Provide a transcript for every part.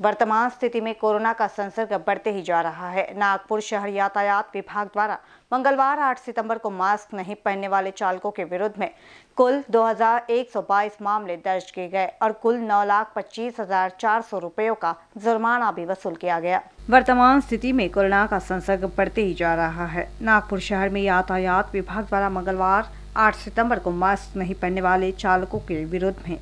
वर्तमान स्थिति में कोरोना का संसर्ग बढ़ते ही जा रहा है। नागपुर शहर यातायात विभाग द्वारा मंगलवार 8 सितंबर को मास्क नहीं पहनने वाले चालकों के विरुद्ध में कुल 2122 मामले दर्ज किए गए और कुल नौ लाख पच्चीस हज़ार चार सौ रुपयों का जुर्माना भी वसूल किया गया। वर्तमान स्थिति में कोरोना का संसर्ग बढ़ते ही जा रहा है। नागपुर शहर में यातायात विभाग द्वारा मंगलवार, आठ सितंबर को मास्क नहीं पहनने वाले चालकों के विरुद्ध में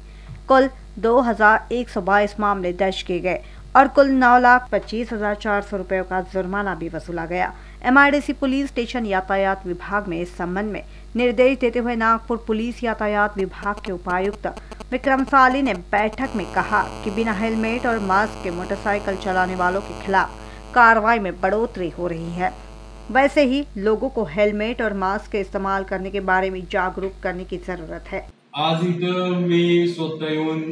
कुल 2122 मामले दर्ज किए गए और कुल नौ लाख पच्चीस हज़ार चार सौ रुपयों का जुर्माना भी वसूला गया। एमआईडीसी पुलिस स्टेशन यातायात विभाग में इस संबंध में निर्देश देते हुए नागपुर पुलिस यातायात विभाग के उपायुक्त विक्रम साली ने बैठक में कहा कि बिना हेलमेट और मास्क के मोटरसाइकिल चलाने वालों के खिलाफ कार्रवाई में बढ़ोतरी हो रही है। वैसे ही लोगों को हेलमेट और मास्क के इस्तेमाल करने के बारे में जागरूक करने की ज़रूरत है। आज इथं मी स्वतः येऊन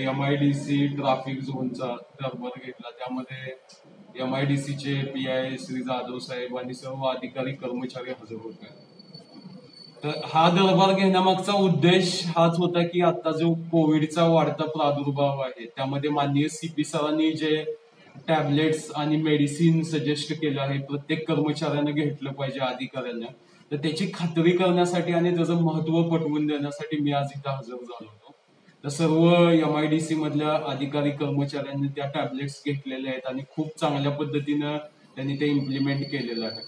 M I D C traffic झोनचा दरबार घेतला. त्यामध्ये एम आय डी सीचे पी आय श्री जाधव साहेब आणि सर्व अधिकारी कर्मचारी हजर होते तर हा दरबार घेण्यामागचा उद्देश हाच होता की आता जो कोविडचा वाढता प्रादुर्भाव आहे त्यामध्ये माननीय सीपी सरांनी जे टॅबलेट्स आणि मेडिसिन सजेस्ट केलं आहे प्रत्येक कर्मचाऱ्यानं घेतलं पाहिजे अधिकाऱ्यांना. तर त्याची खात्री करण्यासाठी आणि त्याचं महत्त्व पटवून देण्यासाठी मी आज इथं हजर झालो होतो. तर सर्व एम आय डी सी मधल्या अधिकारी कर्मचाऱ्यांनी त्या टॅबलेट्स घेतलेल्या आहेत आणि खूप चांगल्या पद्धतीनं त्यांनी ते इम्प्लिमेंट केलेलं आहे.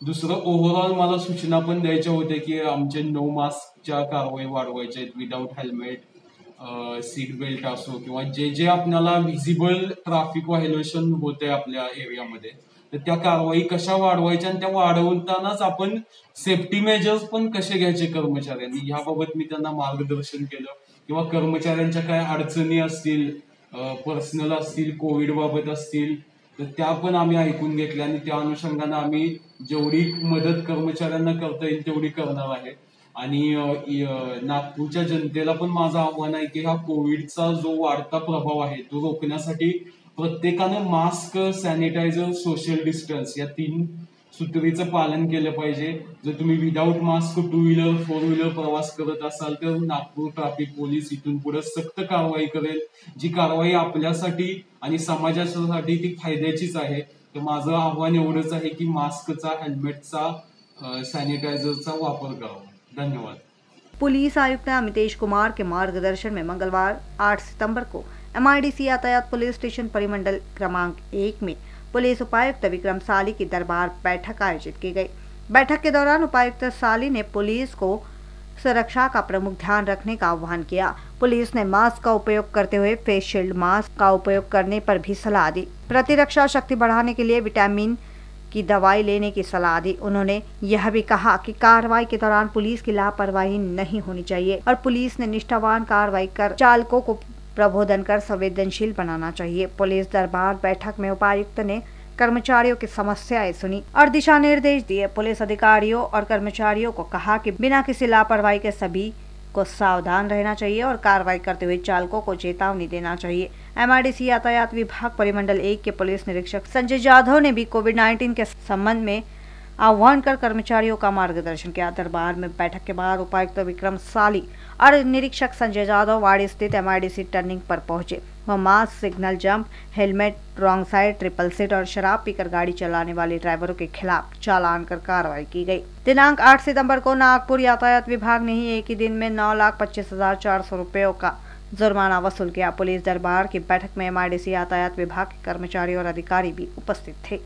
दुसरं ओव्हरऑल मला सूचना पण द्यायच्या होत्या की आमचे नो मास्कच्या कारवाई वाढवायच्या आहेत विदाऊट हेल्मेट सीट बेल्ट असो किंवा जे जे आपल्याला व्हिजिबल ट्राफिक व्हायलेशन होते आपल्या एरियामध्ये तर त्या कारवाई कशा वाढवायच्या आणि त्या वाढवतानाच आपण सेफ्टी मेजर्स पण कसे घ्यायचे कर्मचाऱ्यांनी? याबाबत मी त्यांना मार्गदर्शन केलं. किंवा कर्मचाऱ्यांच्या काय अडचणी असतील पर्सनल असतील कोविड बाबत असतील तर त्या पण आम्ही ऐकून घेतल्या आणि त्या अनुषंगाने आम्ही जेवढी मदत कर्मचाऱ्यांना करता येईल तेवढी करणार आहे. आणि नागपूरच्या जनतेला पण माझं आव्हान आहे की हा कोविडचा जो वाढता प्रभाव आहे तो रोखण्यासाठी प्रत्येकानं मास्क सॅनिटायझर सोशल डिस्टन्स या तीन सूत्रीचं पालन केलं पाहिजे. जर तुम्ही without mask two wheeler four wheeler प्रवास करत असाल तर नागपूर ट्रॅफिक पोलीस इथून पुढे सक्त कारवाई करेल जी कारवाई आपल्यासाठी आणि समाजासाठी ती फायद्याचीच आहे. तर माझं आव्हान एवढंच आहे की मास्कचा हेल्मेटचा सॅनिटायझरचा वापर करावा. धन्यवाद। पुलिस आयुक्त अमितेश कुमार के मार्गदर्शन में मंगलवार 8 सितंबर को एमआईडीसी यातायात पुलिस स्टेशन परिमंडल क्रमांक एक में पुलिस उपायुक्त विक्रम साली की दरबार बैठक आयोजित की गई। बैठक के दौरान उपायुक्त साली ने पुलिस को सुरक्षा का प्रमुख ध्यान रखने का आह्वान किया। पुलिस ने मास्क का उपयोग करते हुए फेस शील्ड मास्क का उपयोग करने पर भी सलाह दी। प्रतिरक्षा शक्ति बढ़ाने के लिए विटामिन की दवाई लेने की सलाह दी। उन्होंने यह भी कहा कि कार्रवाई के दौरान पुलिस की लापरवाही नहीं होनी चाहिए और पुलिस ने निष्ठावान कार्रवाई कर चालकों को प्रबोधन कर संवेदनशील बनाना चाहिए। पुलिस दरबार बैठक में उपायुक्त ने कर्मचारियों की समस्याएँ सुनी और दिशा निर्देश दिए। पुलिस अधिकारियों और कर्मचारियों को कहा कि बिना किसी लापरवाही के सभी को सावधान रहना चाहिए और कार्रवाई करते हुए चालकों को चेतावनी देना चाहिए। एमआरडीसी यातायात विभाग परिमंडल एक के पुलिस निरीक्षक संजय जाधव ने भी कोविड 19 के संबंध में आह्वान कर कर्मचारियों का मार्गदर्शन किया। दरबार में बैठक के बाद उपायुक्त विक्रम साली और निरीक्षक संजय जाधव वाड़ी स्थित एमआईडीसी टर्निंग पर पहुँचे। वह mask signal jump helmet wrong side triple seat और शराब पीकर गाड़ी चलाने वाले ड्राइवरों के खिलाफ चालान कर कार्रवाई की गई। दिनांक 8 सितंबर को नागपुर यातायात विभाग ने ही एक ही दिन में नौ लाख पच्चीस हज़ार चार सौ रुपयों का जुर्माना वसूल किया। पुलिस दरबार की बैठक में एमआईडीसी यातायात विभाग के कर्मचारी और अधिकारी भी उपस्थित थे।